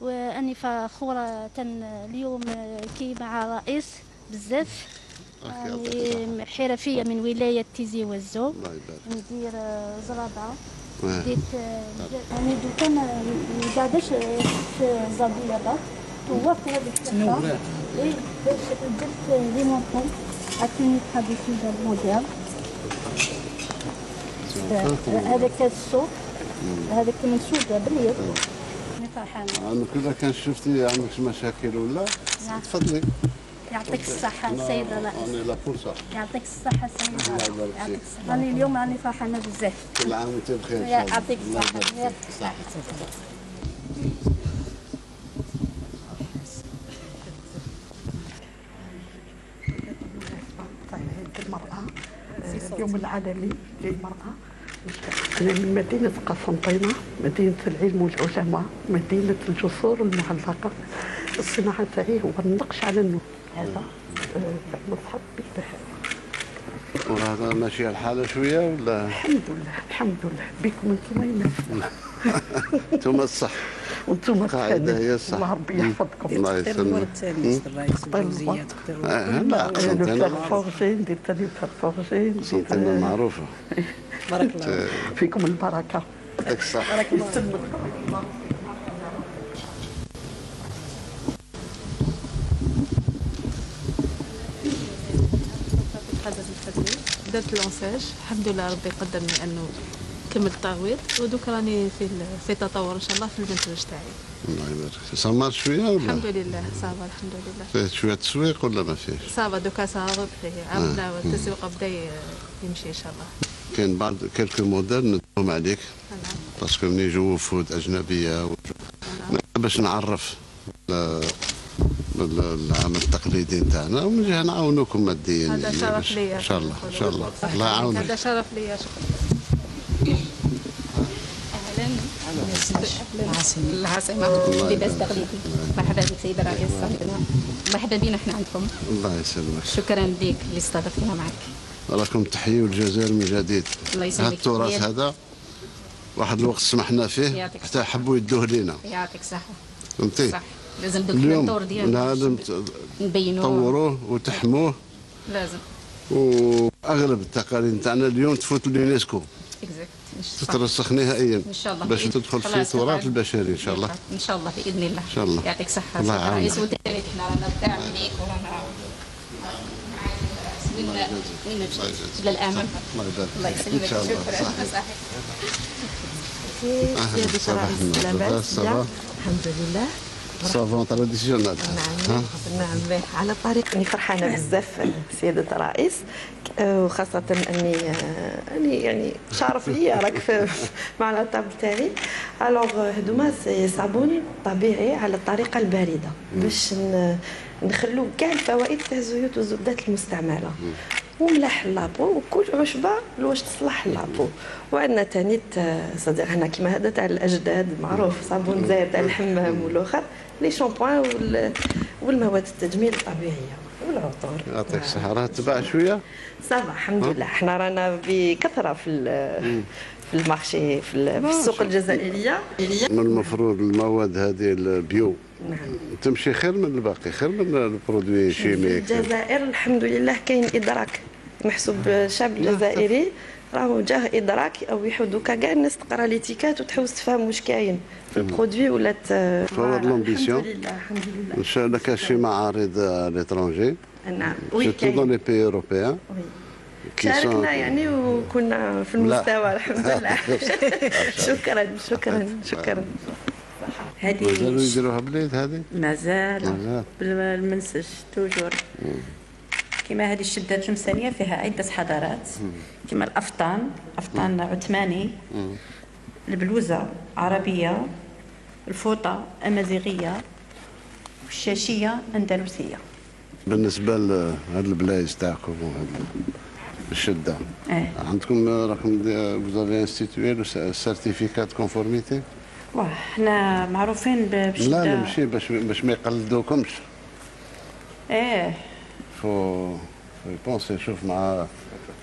وأني فخورة تن اليوم كي مع رئيس بزاف. حرفيه من ولاية تيزي وزو. ندير زرابة. آه. بديت. يعني دوكا ما قعداش في زابيابات طورت هذيك الشقه اي باش درت لي manteau en tenue traditionnelle modèle هذاك السوق هذاك منسوق باليد أنا فرحانه أنا كذا كان شفتي عندك مشاكل ولا؟ نعم. تفضلي. يعطيك الصحة لا فرصة. يعطيك الصحة سيد الله يعطيك فيك. الصحة. راني اليوم راني فرحانة بزاف. كل عام وأنت بخير الله. يعطيك الله الصحة. يبارك يا- المرأة اليوم العالمي للمرأة. أنا من مدينة قسنطينة مدينة العلم والعلماء مدينة الجسور المعلقة. الصناعة تاعي هو النقش على النور. هذا آه، مصحف بالذهب. وهذا ماشي الحالة شوية ولا؟ الحمد لله الحمد لله. بكم أنتم؟ ينفع أنتم الصح. وأنتم قاعدة هي الصح الله ربي يحفظكم. الله يسلمك. الجوزية تقدر آه، لا لو قسنطينة فورجين دير تاني فورجين قسنطينة معروفه بارك الله فيكم البركة. يعطيك الصح حاجة الحزين درت لونساج الحمد لله ربي قدرني انه كملت التعويض ودوك راني في في تطور إن شاء الله في المنتج تاعي. الله يبارك فيك. سمر شوية ولا الحمد لله ça va الحمد لله. فيه شوية تسويق ولا ما فيهش؟ ça va دوكا ça va عاودنا والتسويق بدا ي- يمشي إن شاء الله. كاين بعض quelques modèles ندوم عليك. نعم. parce que ملي يجوا وفود أجنبية و- باش نعرف ال- العمل التقليدي نتاعنا ومن جهه نعاونوكم ماديا. هذا شرف ليا. إن شاء الله إن شاء الله. الله يعاونك. هذا شرف ليا شكرا. لباس مرحبا بك سيد الرئيس عندنا مرحبا بنا إحنا عندكم الله يسلمك شكرا لك اللي استضفتنا معك راكم تحيوا الجزائر من جديد الله يسلمك. هذا التراث هذا واحد الوقت سمحنا فيه حتى حبوا يدوه لينا يعطيك الصحة فهمتي صح لازم اليوم بالدكتور ديالنا لازم نبينوا تطوروه وتحموه لازم واغلب التقاليد نتاعنا اليوم تفوت اليونسكو تترسخ نهائيا إن شاء الله. باش تدخل في خلاص التراث طبعاً. البشري إن شاء الله. إن شاء الله بإذن الله. إن شاء الله. يعطيك الصحة الله يعاونك. ودارك إحنا رانا ليك ورانا وين وين للامام الله يبارك الله. يسلمك. إن شاء الله. شكرا. صحيح. صباح النور. الحمد لله. سافون تراديسيونال نعم. نعم. على طريق. فرحانة بزاف سيادة الرئيس. وخاصه أني أني يعني شرف ليا راك مع la table تاعي alors هذوما c'est صابون طبيعي على الطريقة الباردة باش نخلو كاع الفوائد تاع الزيوت والزبدات المستعملة. وملاح la peau وكل عشبة لواش تصلح la peau. وعندنا تاني صدق هنا كيما هذا تاع الأجداد معروف صابون زاير تاع الحمام والآخر. les shampooings وال- والمواد التجميل الطبيعية. والعطور يعطيك الصحة. راه تباع شوية؟ ça va الحمد لله. إحنا رانا بكثرة في ال- في ال marché في ال- في السوق الجزائرية. من المفروض المواد هذه ال bio. نعم. تمشي خير من الباقي خير من les produits chimiques الجزائر الحمد لله كاين إدراك محسوب الشعب الجزائري راهو جاه إدراك وي دوكا كاع الناس تقرا les étiquettes وتحوس تفهم واش كاين. في ال produit voilà l'ambition. الحمد لله الحمد لله. إن شاء الله كاين شي معارض l'étranger نعم oui surtout dans كاين les pays européens oui. شاركنا يعني وكنا في المستوى الحمد لله. شكرا شكرا شكرا. مازالوا هذه يديروها بليد هذه؟ مازال. بالمنسج toujours. كما هذه الشدة التمثالية فيها عدة حضارات. كما القفطان أفطان عثماني. البلوزة عربية. الفوطة أمازيغية. والشاشية أندلسية. بالنسبة لهاد البلايص تاعكم الشدة إيه. عندكم راكم فوزافي انستيتوي سيرتيفيكات كونفورميتي واه حنا معروفين ب- بشدة. لا لا ماشي باش باش ما يقلدوكمش. إيه. فو فو يبونسي شوف مع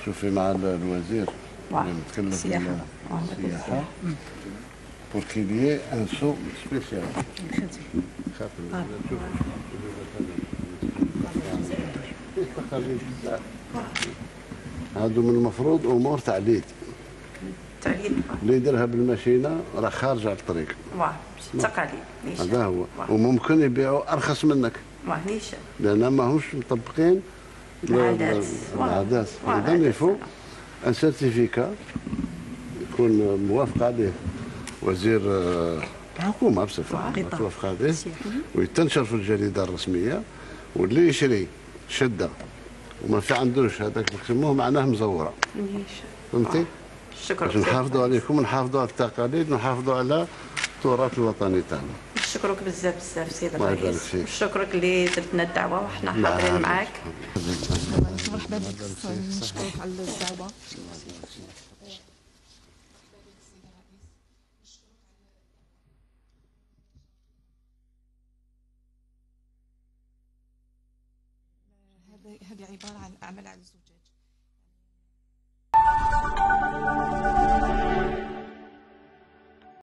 شوفي مع ال- الوزير. اللي متكلف واه. السياحه pour qu'il y ait un saut spécial. خاطر. هادو من المفروض أمور تاع ليد تعليل اللي يديرها بالماشينة راه خارج على الطريق واه التقاليد هذا هو. وممكن يبيعوا أرخص منك واه ليش لأن ماهوش مطبقين. العادات. العادات. إذا. il faut un certificat يكون موافق عليه. وزير آه، الحكومة بصفة عامة توافق عليه. ويتنشر في الجريدة الرسمية. واللي يشري شدة. وما في عندوش هذاك يسموه معناه مزورة. فهمتي؟ شكرا. باش نحافظوا عليكم ونحافظوا على التقاليد ونحافظوا على التراث الوطني تاعنا. نشكرك بزاف بزاف سيد الرئيس. نشكرك اللي درتنا الدعوة وحنا حاضرين. معاك مرحبا بك نشكرك على الدعوه هذه هذه عبارة عن اعمال على الزجاج